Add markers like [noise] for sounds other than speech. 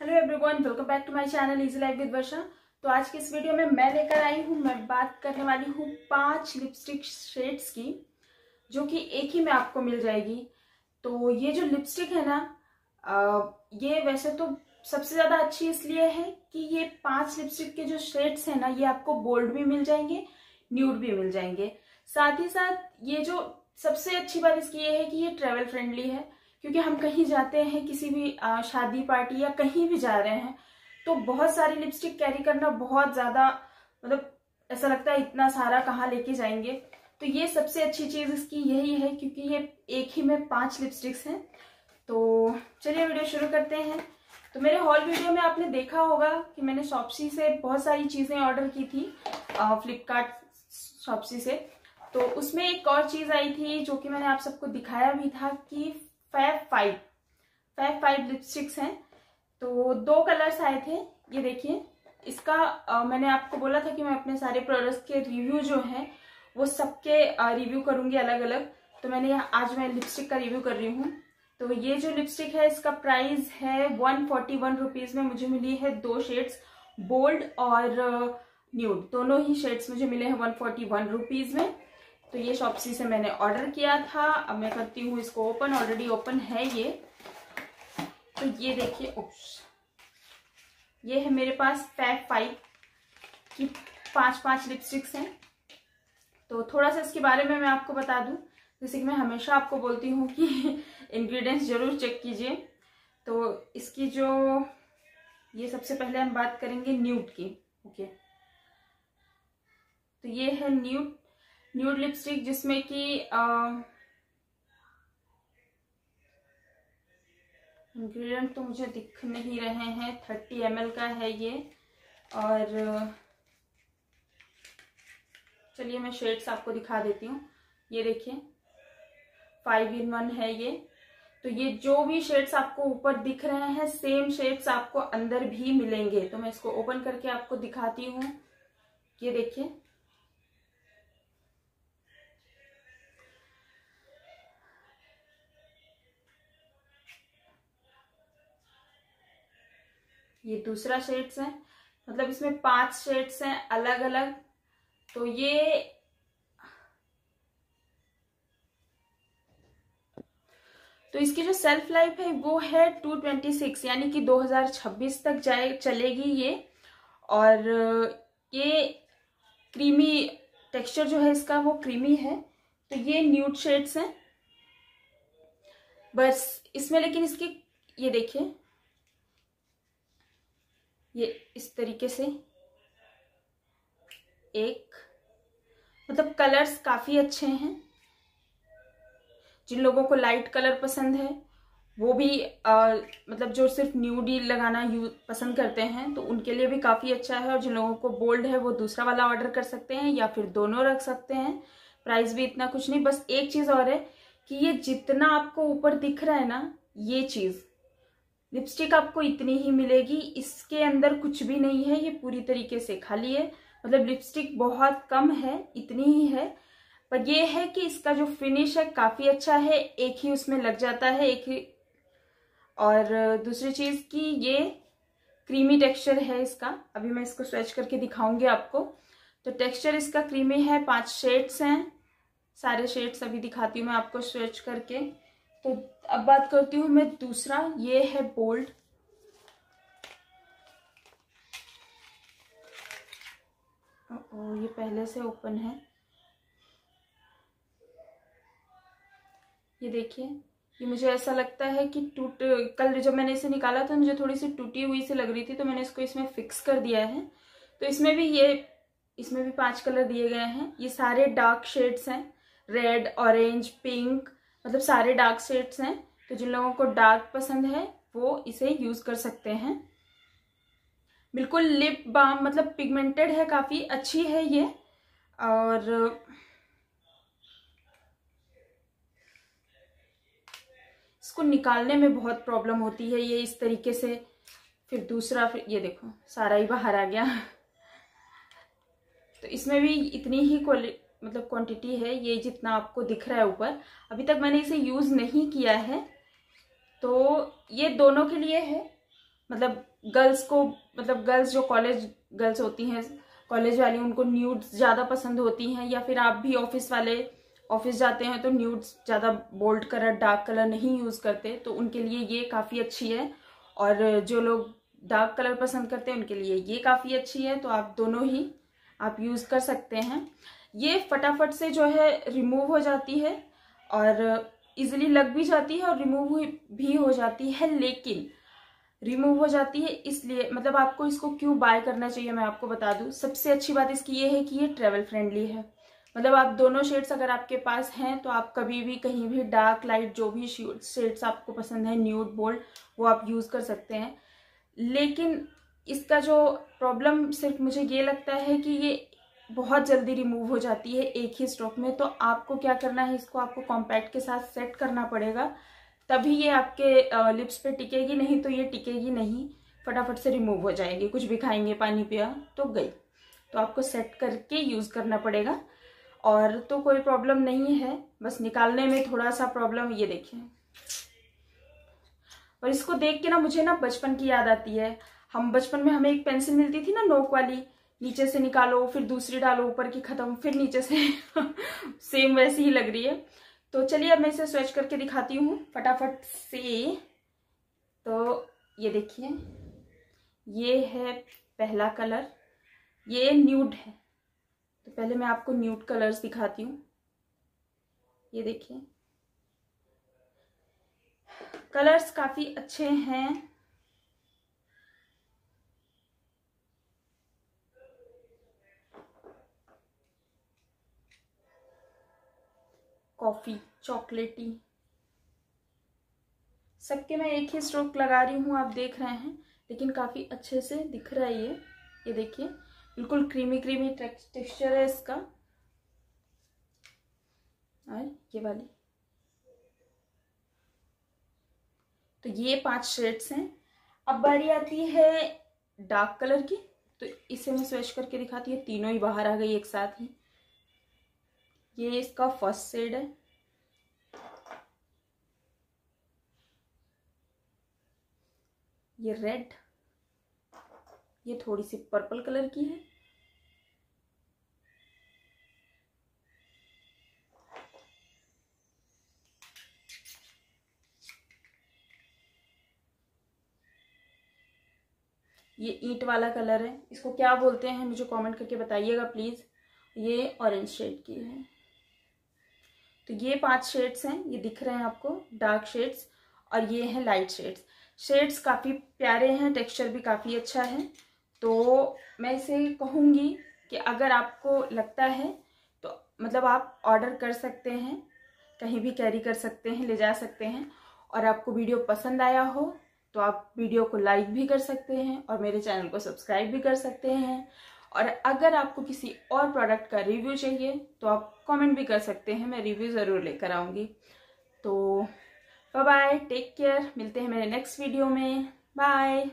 Hello everyone welcome back to my channel easy life with Varsha तो आज की इस वीडियो में मैं लेकर आई हूँ, मैं बात करने वाली हूँ पाँच लिपस्टिक शेड्स की, जो कि एक ही में आपको मिल जाएगी। तो ये जो लिपस्टिक है ना ये वैसे तो सबसे ज़्यादा अच्छी इसलिए है कि ये पाँच लिपस्टिक के जो शेड्स हैं ना, ये आपको बोल्ड भी मिल जाएँगे न्यूड भी मिल जाएँगे। साथ ही साथ ये जो सबसे अच्छी बात इसकी ये है कि ये ट्रेवल फ्रेंडली है। क्योंकि हम कहीं जाते हैं, किसी भी शादी पार्टी या कहीं भी जा रहे हैं तो बहुत सारी लिपस्टिक कैरी करना बहुत ज़्यादा मतलब ऐसा लगता है इतना सारा कहाँ लेके जाएँगे। तो ये सबसे अच्छी चीज़ इसकी यही है क्योंकि ये एक ही में पाँच लिपस्टिक्स हैं। तो चलिए वीडियो शुरू करते हैं। तो मेरे हॉल वीडियो में आपने देखा होगा कि मैंने शॉपसी से बहुत सारी चीज़ें ऑर्डर की थी फ्लिपकार्ट शॉपसी से। तो उसमें एक और चीज़ आई थी जो कि मैंने आप सबको दिखाया भी था कि fab five fab five lipsticks हैं। तो दो कलर्स आए थे। ये देखिए। इसका आ, मैंने आपको बोला था कि मैं अपने सारे प्रोडक्ट्स के रिव्यू जो हैं वो सबके रिव्यू करूँगी अलग अलग तो मैंने आज मैं लिपस्टिक का रिव्यू कर रही हूँ। तो ये जो लिपस्टिक है इसका प्राइस है वन फोर्टी वन रुपीज़ में मुझे मिली है दो शेड्स बोल्ड और न्यूड दोनों ही शेड्स मुझे मिले हैं वन फोर्टी वन रुपीज़ में। तो ये शॉपसी से मैंने ऑर्डर किया था। अब मैं करती हूँ इसको ओपन ऑलरेडी ओपन है ये। तो ये देखिए ओप्स ये है मेरे पास पैक फाइव की पाँच पाँच लिपस्टिक्स हैं। तो थोड़ा सा इसके बारे में मैं आपको बता दूँ। जैसे कि मैं हमेशा आपको बोलती हूँ कि [laughs] इंग्रेडिएंट्स ज़रूर चेक कीजिए। तो इसकी जो, ये सबसे पहले हम बात करेंगे न्यूट की ओके तो ये है न्यूट न्यूड लिपस्टिक जिसमें कि इंग्रेडिएंट तो मुझे दिख नहीं रहे हैं, थर्टी एम का है ये, और, चलिए मैं शेड्स आपको दिखा देती हूँ। ये देखिए फाइव इन वन है ये। तो ये जो भी शेड्स आपको ऊपर दिख रहे हैं सेम शेड्स आपको अंदर भी मिलेंगे। तो मैं इसको ओपन करके आपको दिखाती हूँ। ये देखिए ये दूसरा शेड्स है। मतलब इसमें पाँच शेड्स हैं अलग अलग तो ये तो इसकी जो सेल्फ लाइफ है, वो है 226 यानी कि 2026 तक जाए, चलेगी ये। और ये क्रीमी टेक्सचर जो है इसका, वो क्रीमी है। तो ये न्यूड शेड्स हैं। बस इसमें लेकिन इसकी, ये देखिए ये इस तरीके से एक मतलब कलर्स काफ़ी अच्छे हैं। जिन लोगों को लाइट कलर पसंद है वो भी आ, मतलब जो सिर्फ़ न्यूडी लगाना यू पसंद करते हैं तो उनके लिए भी काफ़ी अच्छा है। और जिन लोगों को बोल्ड है वो दूसरा वाला ऑर्डर कर सकते हैं या फिर दोनों रख सकते हैं। प्राइस भी इतना कुछ नहीं बस एक चीज़ और है कि ये जितना आपको ऊपर दिख रहा है ना ये चीज़। लिपस्टिक आपको इतनी ही मिलेगी, इसके अंदर कुछ भी नहीं है, ये पूरी तरीके से खाली है। मतलब लिपस्टिक बहुत कम है, इतनी ही है। पर ये है कि इसका जो फिनिश है, काफ़ी अच्छा है, एक ही उसमें लग जाता है, एक ही। और दूसरी चीज़ की ये क्रीमी टेक्सचर है इसका। अभी मैं इसको स्वेच करके दिखाऊँगी आपको। तो टेक्सचर इसका क्रीमी है, पाँच शेड्स हैं। सारे शेड्स अभी दिखाती हूँ मैं आपको स्वेच करके। तो अब बात करती हूँ मैं दूसरा, ये है बोल्ड ओ ये पहले से ओपन है। ये देखिए, ये मुझे ऐसा लगता है कि टूट, कल जब मैंने इसे निकाला था, मुझे थोड़ी सी टूटी हुई से लग रही थी तो मैंने इसको इसमें फिक्स कर दिया है। तो इसमें भी ये, इसमें भी पाँच कलर दिए गए हैं। ये सारे डार्क शेड्स हैं रेड ऑरेंज पिंक मतलब सारे डार्क शेड्स हैं तो जिन लोगों को डार्क पसंद है, वो इसे यूज़ कर सकते हैं। बिल्कुल लिप बाम मतलब पिगमेंटेड है, काफ़ी अच्छी है ये। और, इसको निकालने में बहुत प्रॉब्लम होती है ये इस तरीके से। फिर दूसरा, फिर ये देखो, सारा ही बाहर आ गया। तो इसमें भी इतनी ही क्वालिटी मतलब क्वांटिटी है, ये जितना आपको दिख रहा है ऊपर। अभी तक मैंने इसे यूज़ नहीं किया है। तो ये दोनों के लिए है। मतलब गर्ल्स को मतलब गर्ल्स जो कॉलेज गर्ल्स होती हैं कॉलेज वाली, उनको न्यूड्स ज़्यादा पसंद होती हैं, या फिर आप भी ऑफ़िस वाले ऑफ़िस जाते हैं तो न्यूड्स ज़्यादा बोल्ड कलर डार्क कलर नहीं यूज़ करते तो उनके लिए ये काफ़ी अच्छी है। और जो लोग डार्क कलर पसंद करते हैं, उनके लिए ये काफ़ी अच्छी है। तो आप दोनों ही आप यूज़ कर सकते हैं। ये फटाफट से जो है रिमूव हो जाती है और इजीली लग भी जाती है और रिमूव भी हो जाती है, लेकिन रिमूव हो जाती है इसलिए मतलब आपको इसको क्यों बाय करना चाहिए मैं आपको बता दूँ। सबसे अच्छी बात इसकी ये है कि ये ट्रेवल फ्रेंडली है। मतलब आप दोनों शेड्स अगर आपके पास हैं तो आप कभी भी कहीं भी डार्क लाइट जो भी शेड्स आपको पसंद है न्यूड बोल्ड वो आप यूज़ कर सकते हैं। लेकिन इसका जो प्रॉब्लम सिर्फ़ मुझे ये लगता है कि ये बहुत जल्दी रिमूव हो जाती है एक ही स्ट्रोक में तो आपको क्या करना है, इसको आपको कॉम्पैक्ट के साथ सेट करना पड़ेगा। तभी ये आपके लिप्स पे टिकेगी, नहीं तो ये टिकेगी नहीं। फटाफट से रिमूव हो जाएगी। कुछ भी खाएँगे, पानी पिया तो गई। तो आपको सेट करके यूज़ करना पड़ेगा। और तो कोई प्रॉब्लम नहीं है। बस निकालने में थोड़ा सा प्रॉब्लम ये देखिए। और इसको देख के ना, मुझे ना बचपन की याद आती है। हम बचपन में हमें एक पेंसिल मिलती थी ना, नोक वाली। नीचे से निकालो, फिर दूसरी डालो, ऊपर की खत्म, फिर नीचे से। [laughs] सेम वैसी ही लग रही है। तो चलिए अब मैं इसे स्वेच करके दिखाती हूँ। फटाफट से। तो ये देखिए। ये है पहला कलर ये न्यूड है। तो पहले मैं आपको न्यूड कलर्स दिखाती हूँ। ये देखिए। कलर्स काफ़ी अच्छे हैं। कॉफ़ी, चॉकलेटी। सबके मैं एक ही स्ट्रोक लगा रही हूँ, आप देख रहे हैं, लेकिन काफ़ी अच्छे से दिख रहा है ये। ये देखिए, बिल्कुल क्रीमी क्रीमी टेक्सचर है इसका। और ये वाली। तो ये पाँच शेड्स हैं। अब बारी आती है डार्क कलर की तो इसे मैं स्वेच करके दिखाती हूँ। तीनों ही बाहर आ गई एक साथ ही। ये इसका फ़र्स्ट सेड है। ये रेड ये थोड़ी सी पर्पल कलर की है। ये ईंट वाला कलर है। इसको क्या बोलते हैं, मुझे कमेंट करके बताइएगा प्लीज़ ये ऑरेंज शेड की है। तो ये पाँच शेड्स हैं, ये दिख रहे हैं आपको डार्क शेड्स और ये हैं लाइट शेड्स शेड्स काफ़ी प्यारे हैं टेक्सचर भी काफ़ी अच्छा है। तो मैं इसे कहूँगी कि अगर आपको लगता है तो मतलब आप ऑर्डर कर सकते हैं, कहीं भी कैरी कर सकते हैं, ले जा सकते हैं। और आपको वीडियो पसंद आया हो तो आप वीडियो को लाइक भी कर सकते हैं और मेरे चैनल को सब्सक्राइब भी कर सकते हैं। और अगर आपको किसी और प्रोडक्ट का रिव्यू चाहिए तो आप कमेंट भी कर सकते हैं, मैं रिव्यू ज़रूर लेकर आऊँगी। तो बाय बाय टेक केयर मिलते हैं मेरे नेक्स्ट वीडियो में। बाय